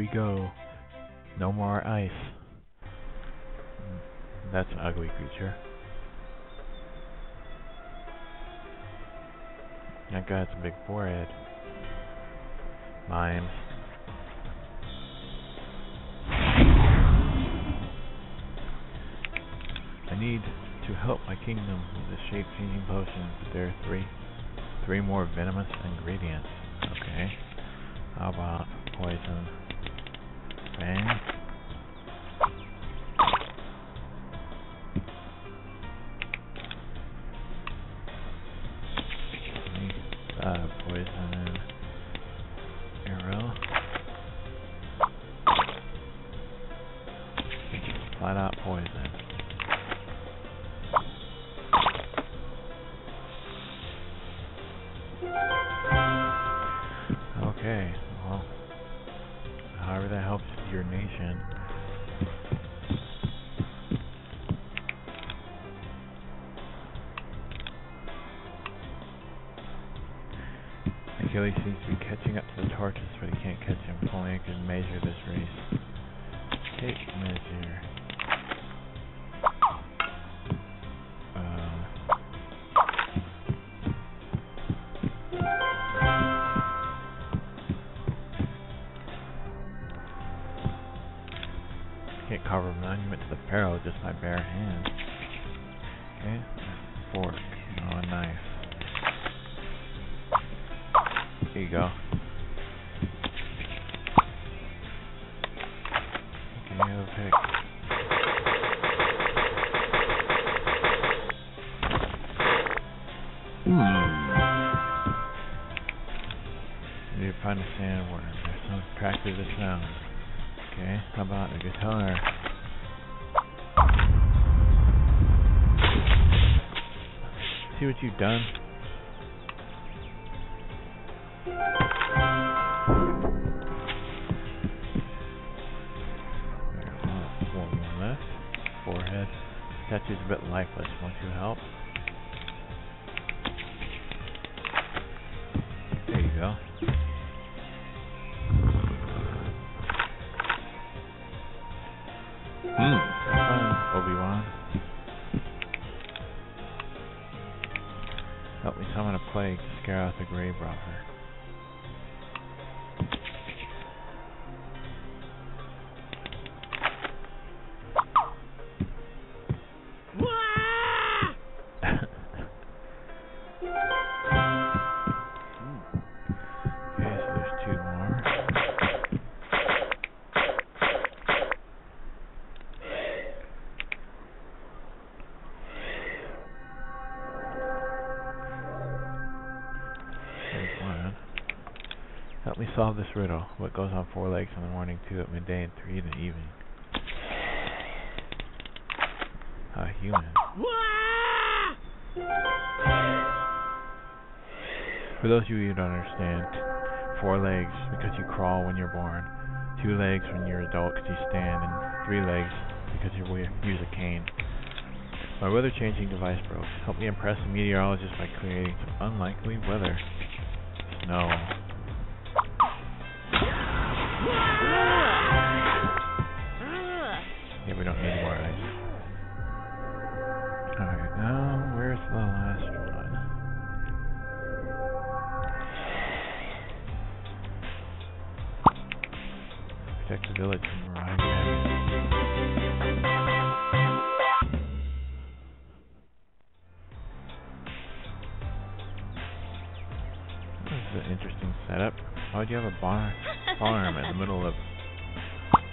we go. No more ice. Mm, That's an ugly creature. That guy has a big forehead. Mimes. I need to help my kingdom with the shape-changing potion, there are three, three more venomous ingredients. Okay. How about poison? Uh, poison. Arrow. Flat out poison. Okay, well, however that helps your nation. Achilles seems to be catching up to the tortoise, but he can't catch him. If only I measure this race. Tape measure. Carve a monument to the pharaoh just by bare hand. Okay, fork, oh, no a knife. Here you go. Okay, a pick. Hmm. Need to find a sandworm. There's some practice the sound. Okay, how about a guitar? See what you've done? Four more left. Forehead. Statue's a bit lifeless. Want you help? Help me summon a plague to scare out the grave robber. Me solve this riddle. What goes on four legs in the morning, two at midday, and three in the evening? A human. For those of you who don't understand, four legs because you crawl when you're born, two legs when you're adult because you stand, and three legs because you use a cane. My weather changing device broke. Help me impress a meteorologist by creating some unlikely weather. Snow. Setup. Why would you have a bar farm in the middle of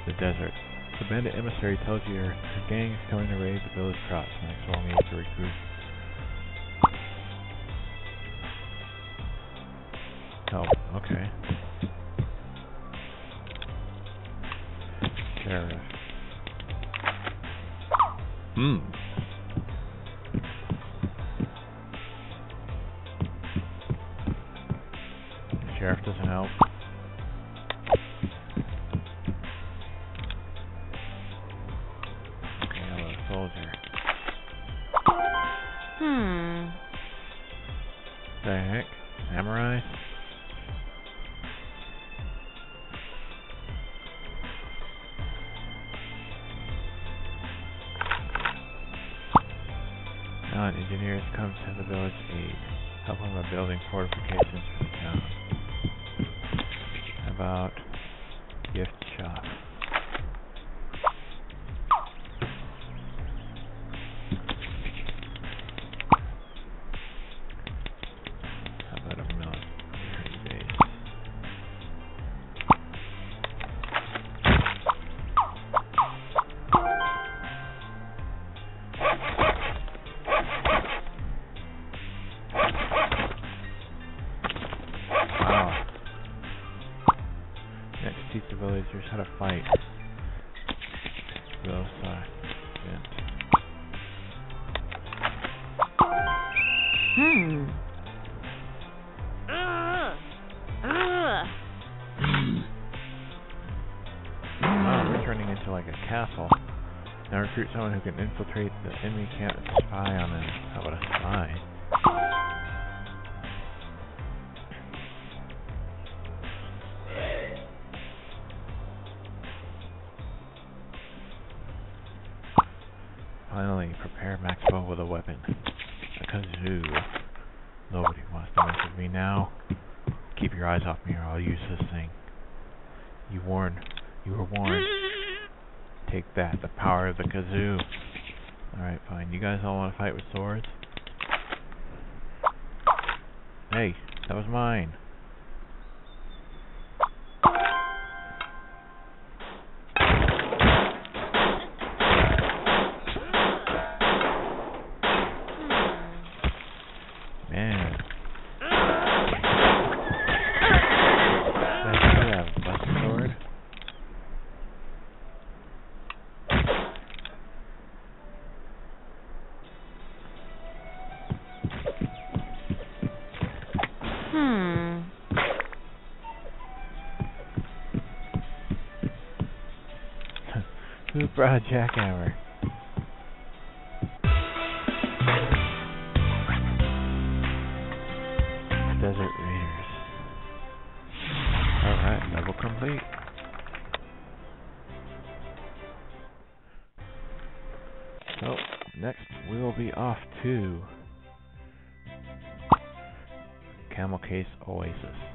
the desert? The bandit emissary tells you your, gang is coming to raid the village crops. Maxwell needs to recruit. Help. Okay. Sheriff. Hmm. doesn't help. Hmm. engineers comes to the village to help helping by building fortifications for the town. About gift how to fight. Will side. Vent. Hmm. Ugh. Ugh. Wow, we're turning into like a castle. Now recruit someone who can infiltrate the enemy camp and spy on them. How about a spy? Finally, prepare Maxwell with a weapon. A kazoo. Nobody wants to mess with me now. Keep your eyes off me or I'll use this thing. You warned. You were warned. Take that, the power of the kazoo. Alright, fine. You guys all want to fight with swords? Hey, that was mine. Brought a jackhammer? Desert Raiders. Alright, level complete. So, next we will be off to Camel Case Oasis.